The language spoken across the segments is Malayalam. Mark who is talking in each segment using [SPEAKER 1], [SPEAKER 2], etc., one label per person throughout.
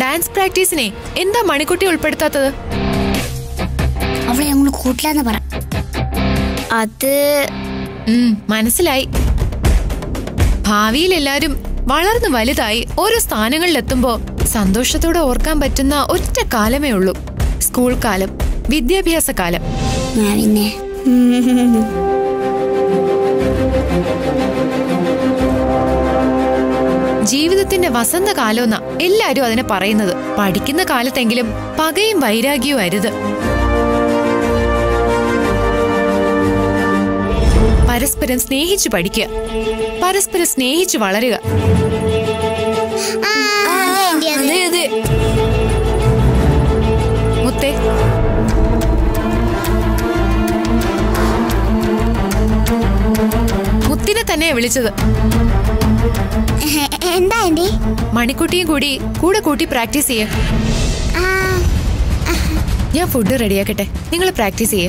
[SPEAKER 1] ഡാൻസ് പ്രാക്ടീസിനെ എന്താ മണിക്കുട്ടി ഉൾപ്പെടുത്താത്തത്?
[SPEAKER 2] അവളെ ഞങ്ങൾ കൂട്ടില്ലാന്ന് പറ.
[SPEAKER 3] അത്
[SPEAKER 1] മനസ്സിലായി. ഭാവിയിൽ എല്ലാരും വളർന്നു വലുതായി ഓരോ സ്ഥാനങ്ങളിലെത്തുമ്പോ സന്തോഷത്തോടെ ഓർക്കാൻ പറ്റുന്ന ഒറ്റ കാലമേ ഉള്ളൂ. സ്കൂൾ കാലം വിദ്യാഭ്യാസ കാലം.
[SPEAKER 2] പിന്നെ?
[SPEAKER 1] ജീവിതത്തിന്റെ വസന്തകാലമെന്ന എല്ലാരും അതിനെ പറയുന്നത്. പഠിക്കുന്ന കാലത്തെങ്കിലും പകയും വൈരാഗ്യവും അരുത്. പരസ്പരം സ്നേഹിച്ചു പഠിക്കുക. പരസ്പരം സ്നേഹിച്ചു വളരുക.
[SPEAKER 3] അതെ അതെ.
[SPEAKER 1] മുത്തേ. മുത്തിനെ തന്നെയാ വിളിച്ചത്.
[SPEAKER 2] എന്താ ആന്റി
[SPEAKER 1] മണിക്കുട്ടിയും കൂടി കൂടെ കൂട്ടി പ്രാക്ടീസ് ചെയ്യ. ഞാൻ ഫുഡ് റെഡിയാക്കട്ടെ നിങ്ങൾ പ്രാക്ടീസ് ചെയ്യ.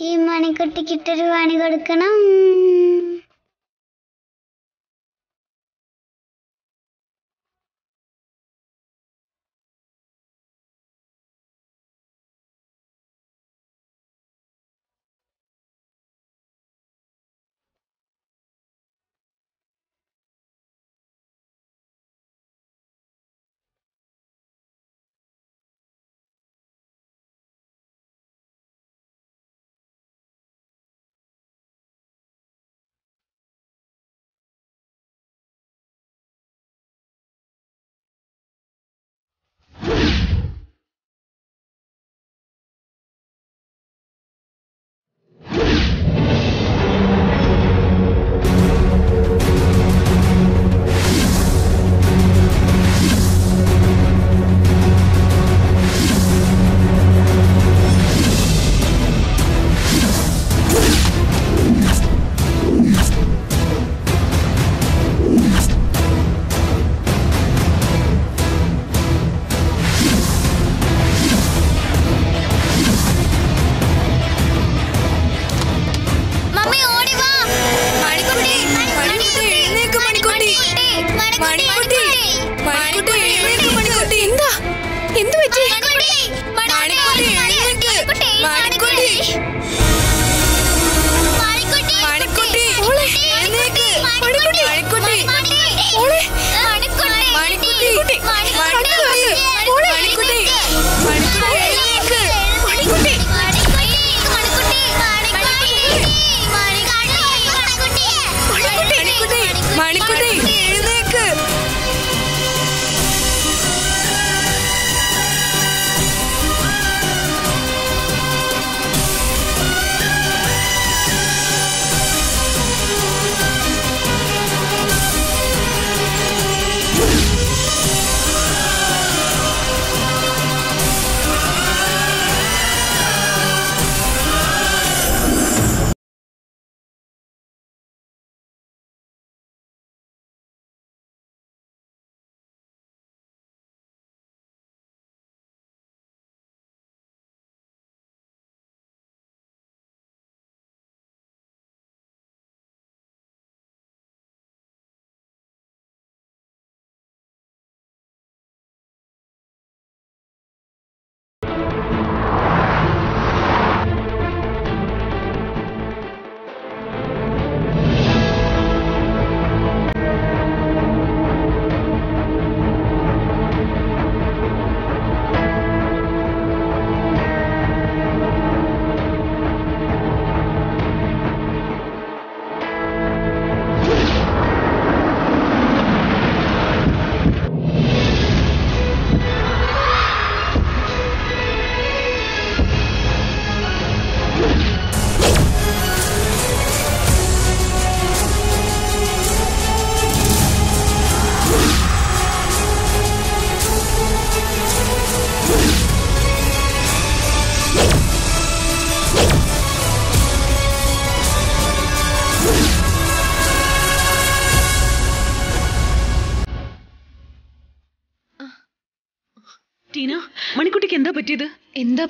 [SPEAKER 2] ഈ മണിക്കുട്ടിക്കിട്ടൊരു പണി കൊടുക്കണം.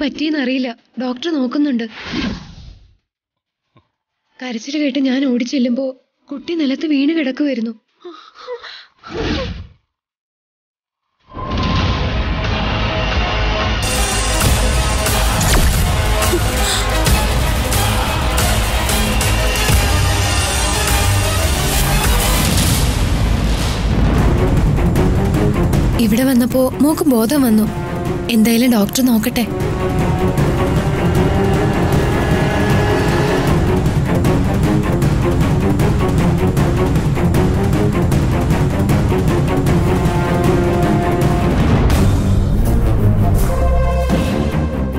[SPEAKER 1] എന്താ പറ്റിയെന്ന് അറിയില്ല ഡോക്ടർ നോക്കുന്നുണ്ട്. കരച്ചിൽ കേട്ട് ഞാൻ ഓടിച്ചെല്ലുമ്പോ കുട്ടി നിലത്ത് വീണ് കിടക്കുമായിരുന്നു ഇവിടെ വന്നപ്പോ മോക്ക് ബോധം വന്നു. എന്തായാലും ഡോക്ടർ നോക്കട്ടെ.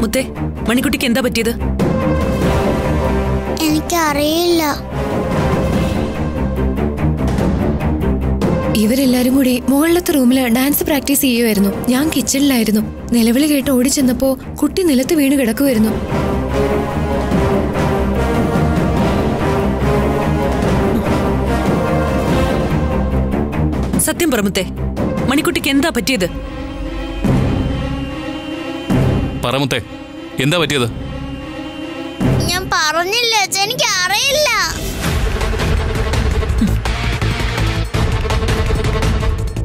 [SPEAKER 4] മുത്തേ മണിക്കുട്ടിക്ക് എന്താ പറ്റിയത്?
[SPEAKER 2] എനിക്കറിയില്ല.
[SPEAKER 1] ഇവരെല്ലാരും കൂടി മുകളിലത്തെ റൂമിൽ ഡാൻസ് പ്രാക്ടീസ് ചെയ്യുമായിരുന്നു ഞാൻ കിച്ചണിലായിരുന്നു നിലവിളി കേട്ട് ഓടി ഓടിച്ചെന്നപ്പോ കുട്ടി നിലത്ത് വീണ് കിടക്കുമായിരുന്നു
[SPEAKER 4] സത്യം പറ മുത്തേ മണിക്കുട്ടിക്ക് എന്താ പറ്റിയത്?
[SPEAKER 5] പറമുത്തെ എന്താ പറ്റിയത്?
[SPEAKER 2] ഞാൻ പറഞ്ഞില്ല എനിക്ക് അറിയില്ല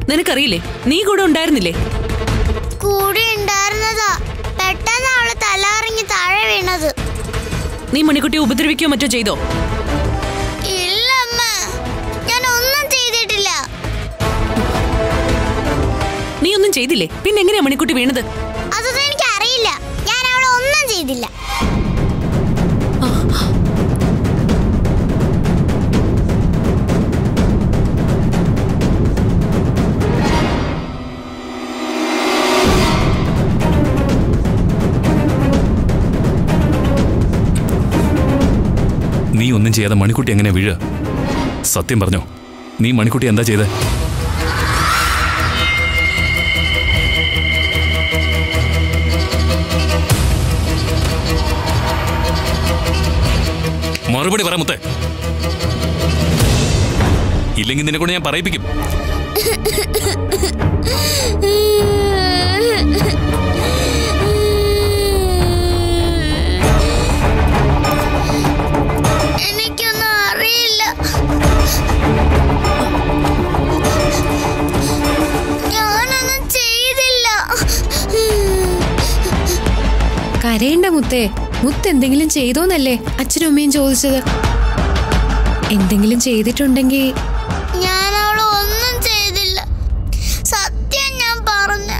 [SPEAKER 4] നിനക്കറിയില്ലേ? നീ കൂടെ ഉണ്ടായിരുന്നില്ലേ?
[SPEAKER 2] കൂടെ ഉണ്ടായിരുന്നതാ. പെട്ടെന്ന് അവൾ തലറിഞ്ഞ് താഴെ വീണത്.
[SPEAKER 4] നീ മണിക്കുട്ടി ഉപദ്രവിക്കുകയോ മറ്റോ ചെയ്തോ?
[SPEAKER 2] ഇല്ല അമ്മ ഞാൻ ഒന്നും ചെയ്തിട്ടില്ല.
[SPEAKER 4] നീ ഒന്നും ചെയ്തില്ലേ? പിന്നെ എങ്ങനെയാ മണിക്കുട്ടി വീണത്?
[SPEAKER 5] ചെയ്യാതെ മണിക്കുട്ടി എങ്ങനെ വീഴുക സത്യം പറഞ്ഞോ നീ മണിക്കുട്ടി എന്താ ചെയ്തേ? മറുപടി പറ മുത്തേ. ഇല്ലെങ്കിൽ നിന്നെ കൊണ്ട് ഞാൻ പറയിപ്പിക്കും.
[SPEAKER 1] മുത്തേ മുത്ത് എന്തെങ്കിലും ചെയ്തോന്നല്ലേ അച്ഛനും അമ്മയും ചോദിച്ചത്? എന്തെങ്കിലും ചെയ്തിട്ടുണ്ടെങ്കിൽ
[SPEAKER 2] ഞാൻ അവളെ ഒന്നും ചെയ്തില്ല. സത്യം ഞാൻ പറഞ്ഞ.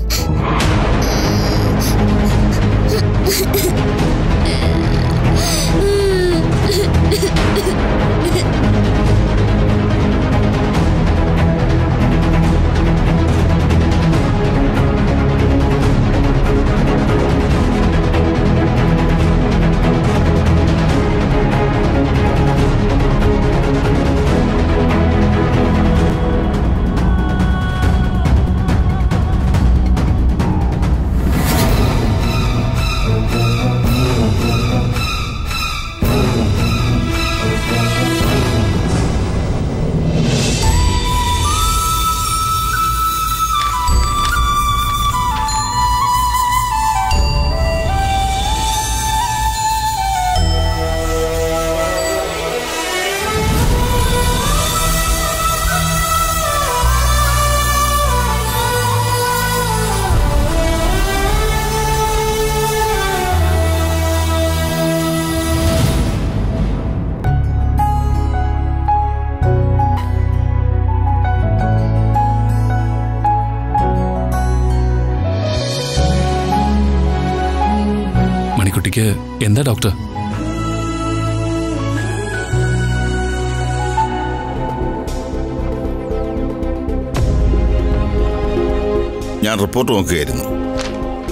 [SPEAKER 5] മണിക്കുട്ടിക്ക് എന്താ ഡോക്ടർ?
[SPEAKER 6] ഞാൻ റിപ്പോർട്ട് നോക്കുകയായിരുന്നു.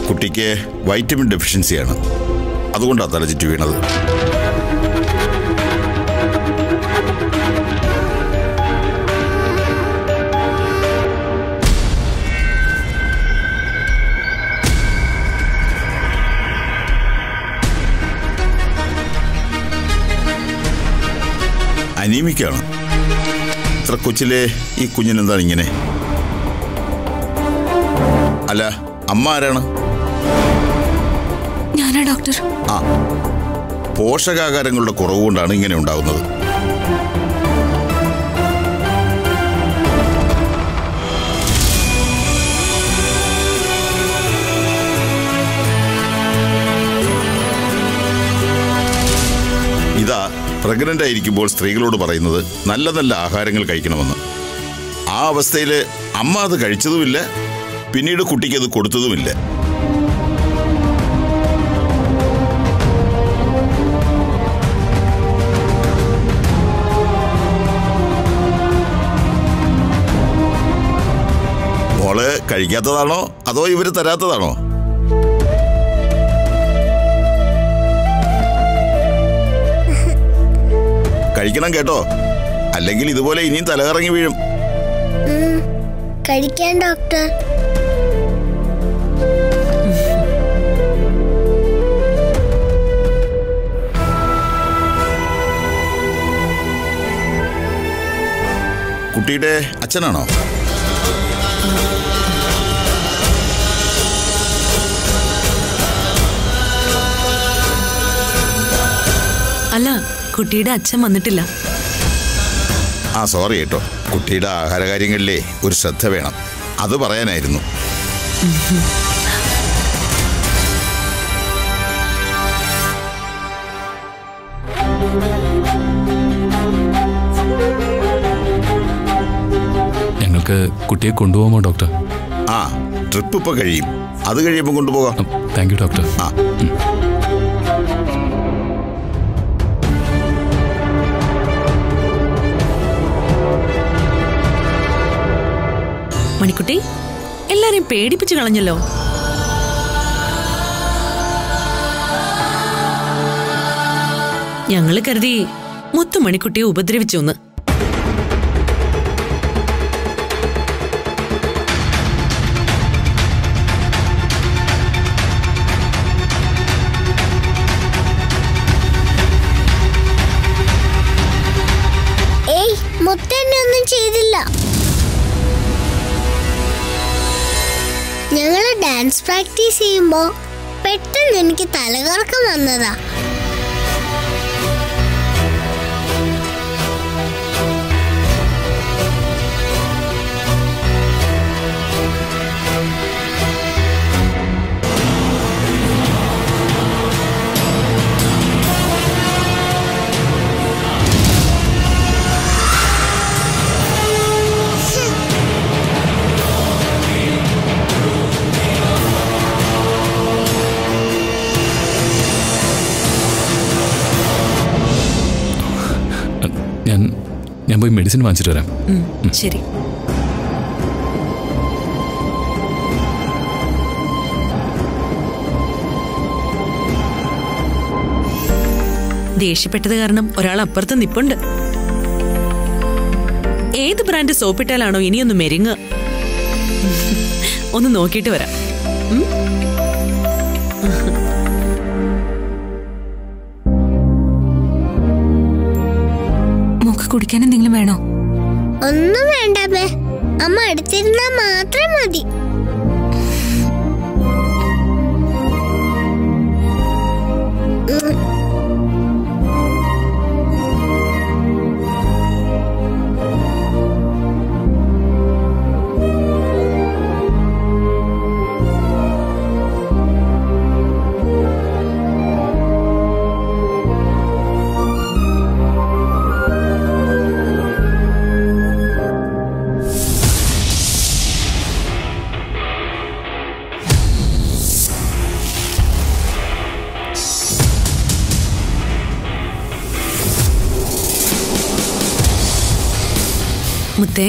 [SPEAKER 6] കുട്ടിക്ക് വൈറ്റമിൻ ഡെഫിഷ്യൻസിയാണ്. അതുകൊണ്ടാണ് തലചുറ്റി വീണത്. അനീമിക്കാണ് ഇത്ര കൊച്ചിലെ ഈ കുഞ്ഞിനെന്താണ് ഇങ്ങനെ? അല്ല അമ്മ ആരാണ്?
[SPEAKER 3] ഡോക്ടർ.
[SPEAKER 6] ആ പോഷകാഹാരങ്ങളുടെ കുറവ് കൊണ്ടാണ് ഇങ്ങനെ ഉണ്ടാകുന്നത് ഇതാ പ്രഗ്നന്റ് ആയിരിക്കുമ്പോൾ സ്ത്രീകളോട് പറയുന്നത് നല്ല നല്ല ആഹാരങ്ങൾ കഴിക്കണമെന്ന്. ആ അവസ്ഥയിൽ അമ്മ അത് കഴിച്ചതുമില്ല പിന്നീട് കുട്ടിക്ക് അത് കൊടുത്തതുമില്ല. കഴിക്കാത്തതാണോ? അതോ ഇവർ തരാത്തതാണോ? കഴിക്കണം കേട്ടോ. അല്ലെങ്കിൽ ഇതുപോലെ ഇനിയും തലകറങ്ങി വീഴും.
[SPEAKER 2] കഴിക്കാൻ ഡോക്ടർ.
[SPEAKER 6] കുട്ടിയുടെ അച്ഛനാണോ?
[SPEAKER 4] അല്ല കുട്ടിയുടെ അച്ഛൻ വന്നിട്ടില്ല.
[SPEAKER 6] ആ സോറി കേട്ടോ. കുട്ടിയുടെ ആഹാരകാര്യങ്ങളിലേ ഒരു ശ്രദ്ധ വേണം. അത് പറയാനായിരുന്നു.
[SPEAKER 5] ഞങ്ങൾക്ക് കുട്ടിയെ കൊണ്ടുപോകാമോ ഡോക്ടർ?
[SPEAKER 6] ആ ട്രിപ്പ് ഇപ്പൊ കഴിയും. അത് കഴിയുമ്പോൾ കൊണ്ടുപോകാം.
[SPEAKER 5] Thank you doctor.
[SPEAKER 6] ആ.
[SPEAKER 4] മണിക്കുട്ടി എല്ലാരെയും പേടിപ്പിച്ചു കളഞ്ഞല്ലോ. ഞങ്ങൾ കരുതി മുത്തു മണിക്കുട്ടിയെ ഉപദ്രവിച്ചു എന്ന്
[SPEAKER 2] ഒന്നും ചെയ്തില്ല. ഞങ്ങൾ ഡാൻസ് പ്രാക്ടീസ് ചെയ്യുമ്പോൾ പെട്ടെന്ന് എനിക്ക് തലകറക്കം വന്നതാ.
[SPEAKER 5] പോയി മെഡിസിൻ വാങ്ങിച്ചിട്ട് വരാം.
[SPEAKER 4] ശരി. ദേഷ്യപ്പെട്ടത് കാരണം ഒരാൾ അപ്പുറത്ത് നിപ്പുണ്ട്. ഏത് ബ്രാൻഡ് സോപ്പിട്ടാലാണോ ഇനിയൊന്ന് മെരിങ്ങ? ഒന്ന് നോക്കിയിട്ട് വരാം.
[SPEAKER 3] മുഖ കുടിക്കാൻ എന്തെങ്കിലും
[SPEAKER 2] ഒന്നും വേണ്ട അമ്മ. അടുത്തിരുന്നാ മാത്രം മതി.
[SPEAKER 4] മുത്തേ?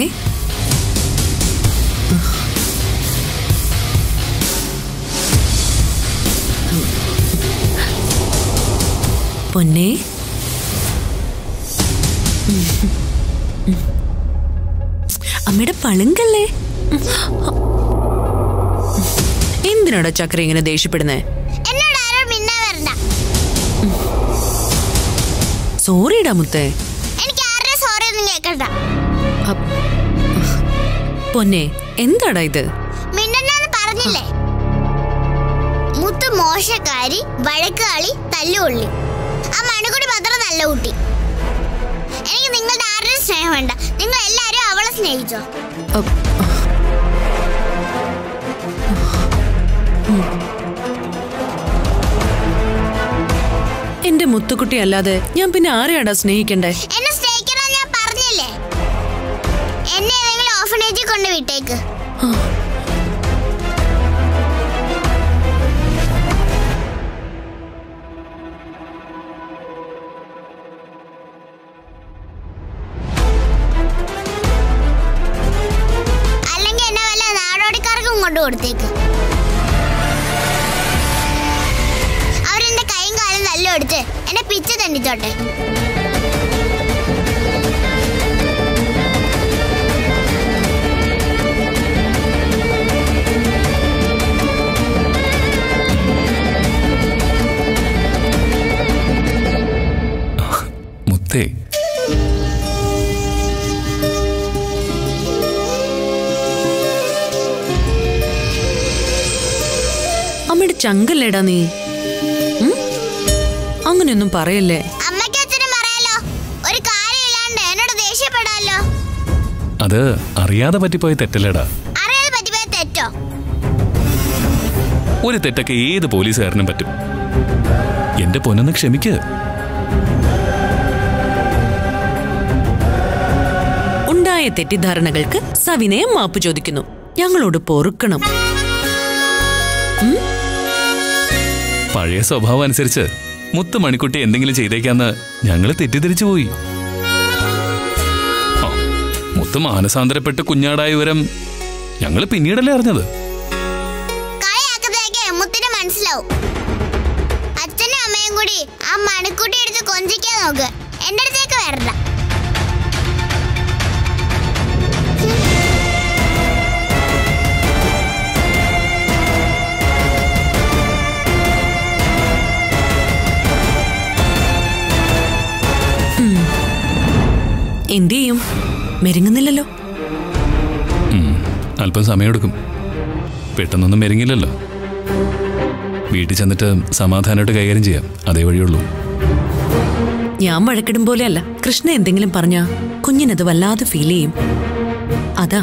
[SPEAKER 4] പൊന്നേ? അമ്മയുടെ പളുങ്കല്ലേ? എന്തിനാടോ ചക്ര ഇങ്ങനെ ദേഷ്യപ്പെടുന്നേ? സോറിടാ മുത്തേ.
[SPEAKER 2] എനിക്ക് ആരുടെ സോറി ഒന്നും കേൾക്കണ്ട
[SPEAKER 4] പൊന്നെ എന്താടാ ഇത്?
[SPEAKER 2] മിന്നണ്ടെന്ന് പറഞ്ഞില്ലേ? മുത്ത് മോശക്കാരി വഴക്കാളി തല്ലുകൊള്ളി. ആ മണുകുടി മാത്രം നല്ല കുട്ടി. എനിക്ക് നിങ്ങളുടെ ആരുടെയും സ്നേഹം വേണ്ട. നിങ്ങൾ എല്ലാരും അവളെ സ്നേഹിച്ചോ.
[SPEAKER 4] എന്റെ മുത്തുക്കുട്ടി അല്ലാതെ ഞാൻ പിന്നെ ആരെയാടാ സ്നേഹിക്കണ്ടേ?
[SPEAKER 2] എന്നെ കൊണ്ട് വിട്ടേക്ക്. കൊണ്ട് കൊടുത്തേക്ക്. അവരെന്റെ കൈയും കാലും നല്ല എടുത്ത് എന്നെ പിച്ച തന്നിച്ചോട്ടെ
[SPEAKER 4] അമ്മയുടെ ചങ്കല്ലേടാ നീ? അങ്ങനെയൊന്നും പറയല്ലേ?
[SPEAKER 5] അത് അറിയാതെ പറ്റിപ്പോയ തെറ്റല്ലേടാ.
[SPEAKER 2] അറിയാതെ പറ്റിപ്പോയ തെറ്റോ?
[SPEAKER 5] ഒരു തെറ്റൊക്കെ ഏത് പോലീസുകാരനും പറ്റും. എന്റെ പൊന്നൊന്ന് ക്ഷമിക്ക്.
[SPEAKER 4] ഉണ്ടായ തെറ്റിദ്ധാരണകൾക്ക് സവിനയം മാപ്പ് ചോദിക്കുന്നു. ഞങ്ങളോട് പൊറുക്കണം.
[SPEAKER 5] പഴയ സ്വഭാവം അനുസരിച്ച് മുത്ത് മണിക്കുട്ടി എന്തെങ്കിലും ചെയ്തേക്കാന്ന് ഞങ്ങൾ തെറ്റിദ്ധരിച്ചു പോയി. മുത്ത് മാനസാന്തരപ്പെട്ട് കുഞ്ഞാടായ വിവരം ഞങ്ങൾ പിന്നീടല്ലേ അറിഞ്ഞത്.
[SPEAKER 2] മനസ്സിലാവും. അച്ഛനും അമ്മയും കൂടി ആ മണിക്കുട്ടി എടുത്ത് കൊഞ്ചിക്കാൻ നോക്ക്. എന്റെ അടുത്തേക്ക് വരണ്ട.
[SPEAKER 4] എന്തു ചെയ്യും മെരുങ്ങുന്നില്ലല്ലോ
[SPEAKER 5] അല്പം സമയമെടുക്കും. പെട്ടെന്നൊന്നും മെരുങ്ങില്ലല്ലോ. വീട്ടിൽ ചെന്നിട്ട് സമാധാനമായിട്ട് കൈകാര്യം ചെയ്യാം. അതേ വഴിയുള്ളൂ.
[SPEAKER 4] ഞാൻ വഴക്കിടും പോലെയല്ല. കൃഷ്ണ എന്തെങ്കിലും പറഞ്ഞാ കുഞ്ഞിനത് വല്ലാതെ ഫീൽ ചെയ്യും. അതാ